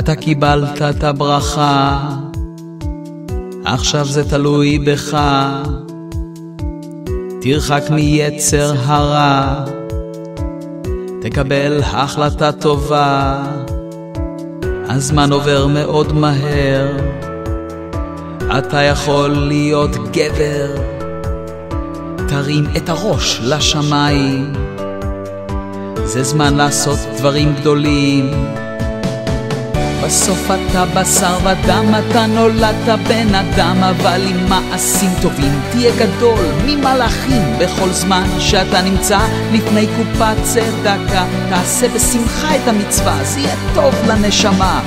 אתה קיבלת את הברכה, עכשיו זה תלוי בך. תרחק מיצר הרע, תקבל החלטה טובה. הזמן עובר מאוד מהר, אתה יכול להיות גבר. תרים את הראש לשמיים, זה זמן לעשות דברים גדולים. בסוף אתה בשר ודם, אתה נולדת בן אדם, אבל עם מעשים טובים תהיה גדול ממלאכים בכל זמן שאתה נמצא לפני קופת צדקה. תעשה בשמחה את המצווה, זה יהיה טוב לנשמה.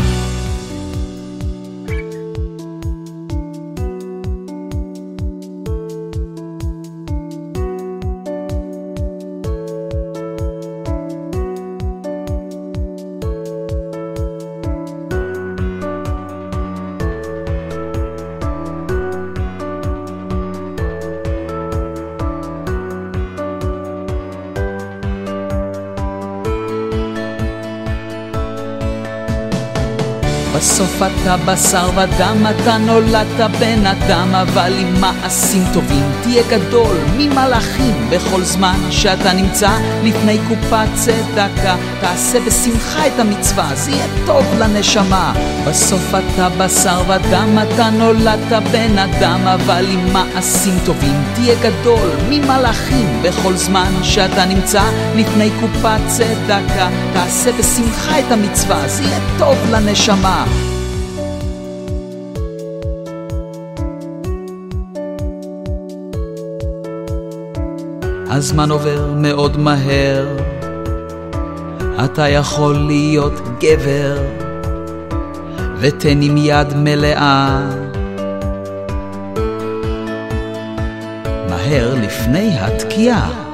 בסוף אתה בשר ודם, אתה נולדת בן אדם, אבל עם מעשים טובים תהיה גדול ממלאכים בכל זמן שאתה נמצא לפני קופת צדקה. תעשה בשמחה את המצווה, זה יהיה טוב לנשמה. בסוף אתה בשר ודם, אתה נולדת בן אדם, אבל עם מעשים טובים תהיה גדול ממלאכים בכל זמן שאתה נמצא לפני קופת צדקה. תעשה בשמחה את המצווה, זה יהיה טוב לנשמה. הזמן עובר מאוד מהר, אתה יכול להיות גבר, ותן עם יד מלאה. מהר לפני התקיעה.